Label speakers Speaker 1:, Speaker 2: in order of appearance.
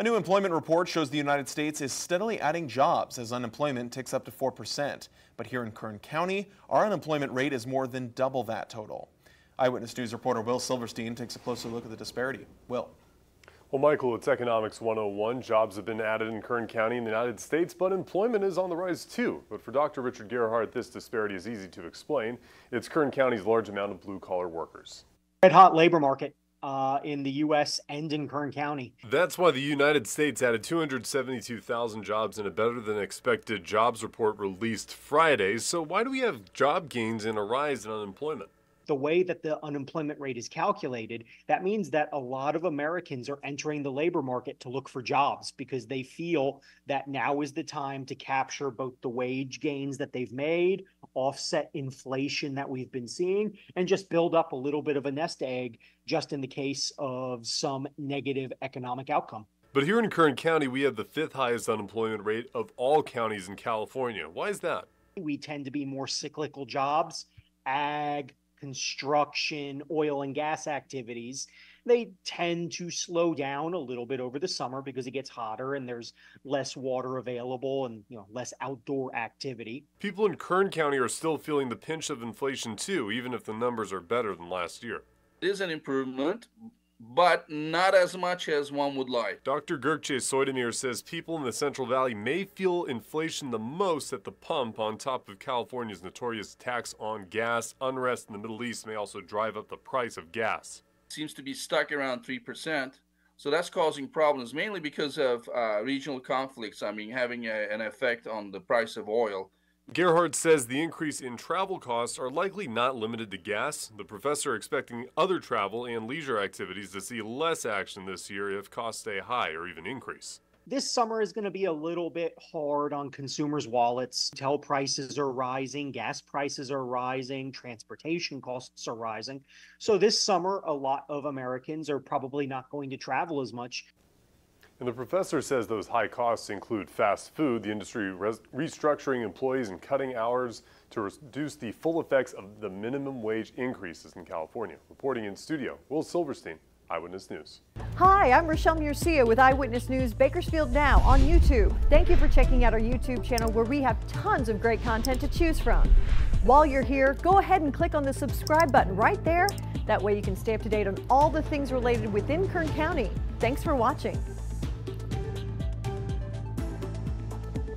Speaker 1: A new employment report shows the United States is steadily adding jobs as unemployment ticks up to 4%. But here in Kern County, our unemployment rate is more than double that total. Eyewitness News reporter Will Silverstein takes a closer look at the disparity. Will.
Speaker 2: Well, Michael, it's Economics 101. Jobs have been added in Kern County in the United States, but employment is on the rise too. But for Dr. Richard Gearhart, this disparity is easy to explain. It's Kern County's large amount of blue-collar workers.
Speaker 3: Red hot labor market uh, in the U.S. and in Kern County.
Speaker 2: That's why the United States added 272,000 jobs in a better than expected jobs report released Friday. So, why do we have job gains and a rise in unemployment?
Speaker 3: The way that the unemployment rate is calculated, that means that a lot of Americans are entering the labor market to look for jobs because they feel that now is the time to capture both the wage gains that they've made, offset inflation that we've been seeing, and just build up a little bit of a nest egg just in the case of some negative economic outcome.
Speaker 2: But here in Kern County, we have the fifth highest unemployment rate of all counties in California. Why is that?
Speaker 3: We tend to be more cyclical jobs, ag, construction, oil and gas activities, they tend to slow down a little bit over the summer because it gets hotter and there's less water available and you know less outdoor activity.
Speaker 2: People in Kern County are still feeling the pinch of inflation too, even if the numbers are better than last year.
Speaker 4: It is an improvement, but not as much as one would like.
Speaker 2: Dr. Gökçe Soydemir says people in the Central Valley may feel inflation the most at the pump on top of California's notorious tax on gas. Unrest in the Middle East may also drive up the price of gas.
Speaker 4: Seems to be stuck around 3%. So that's causing problems mainly because of uh, regional conflicts. I mean, having a, an effect on the price of oil.
Speaker 2: Gearhart says the increase in travel costs are likely not limited to gas. The professor expecting other travel and leisure activities to see less action this year if costs stay high or even increase.
Speaker 3: This summer is going to be a little bit hard on consumers' wallets. Hotel prices are rising, gas prices are rising, transportation costs are rising. So, this summer, a lot of Americans are probably not going to travel as much.
Speaker 2: And the professor says those high costs include fast food, the industry restructuring employees and cutting hours to reduce the full effects of the minimum wage increases in California. Reporting in studio, Will Silverstein, Eyewitness News.
Speaker 5: Hi, I'm Rochelle Murcia with Eyewitness News Bakersfield Now on YouTube. Thank you for checking out our YouTube channel where we have tons of great content to choose from. While you're here, go ahead and click on the subscribe button right there. That way you can stay up to date on all the things related within Kern County. Thanks for watching.